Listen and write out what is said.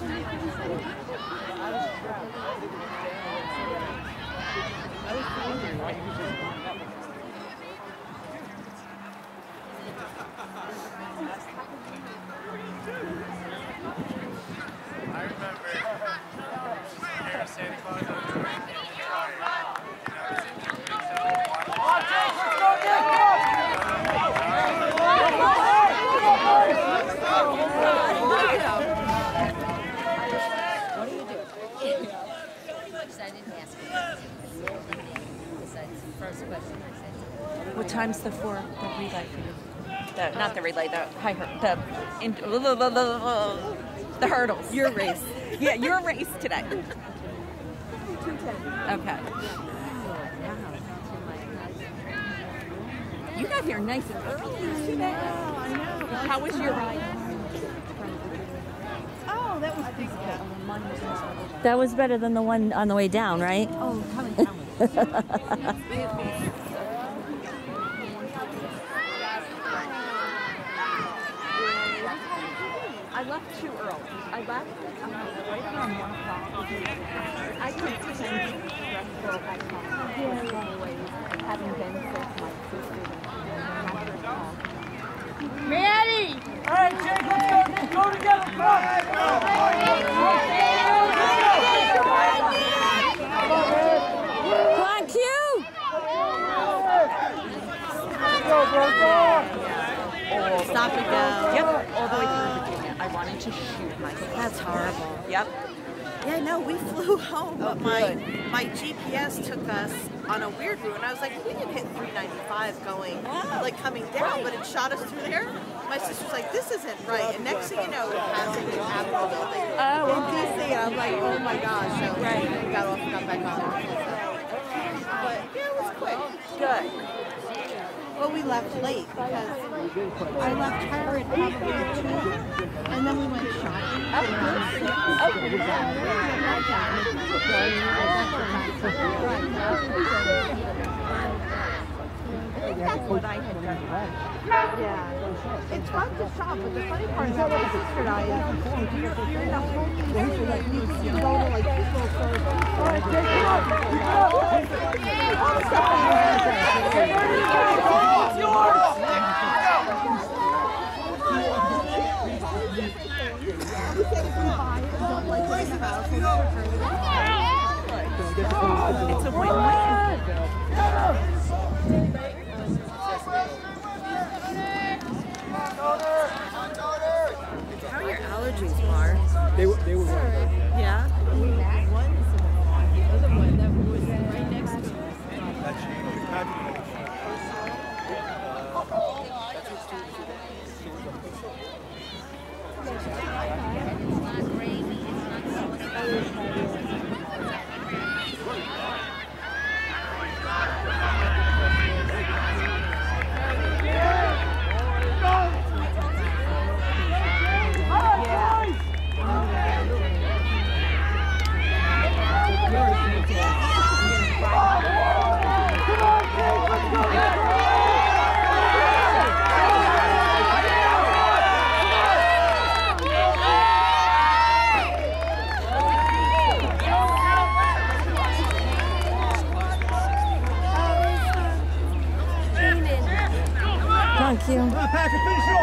I remember. Santa Claus, I was drinking and I was in the What do you do? Because I didn't ask you. Besides the first question I said. What time's the four the relay for you? The, not the relay, the high hur- the in, the hurdles. Your race. yeah, your race today. Okay. You got here nice and early today. How was your ride? Oh, that was big. That was better than the one on the way down, right? Oh, coming down. I left too early. I left um, right around one o'clock. I couldn't pretend to be stressful at home. Very long ways, having been with my sister and my. Maddie! All right, Jake, let's go. Go together. Come on. Come on, Q! Go, bro, go. And. Yep, all the way through Virginia. I wanted to shoot myself. That's horrible. Yep. Yeah, no, we flew home, but oh, my my GPS took us on a weird route, and I was like, we can hit 395 going, like coming down, but it shot us through there. My sister's like, this isn't right, and next thing you know, we're passing the Capitol building Oh, in DC, and I'm like, oh my gosh, so we got off and got back on. But yeah, it was quick. Good. Well, we left late because I left her at probably two, and then we went shopping. That's what I had done. Yeah. It's fun to shop, but the funny part about my sister and I is you're, you're in a whole new city. Like, you go to like people stores. All right, Jake, come on. Keep it up. All the stuff that you want. It's yours. You say if you buy it, don't like it in the house. we'll return it. It's a win-win. How are your allergies, Mark? They were, they were. Yeah. Come on, Q. Come on, Patrick, finish it off.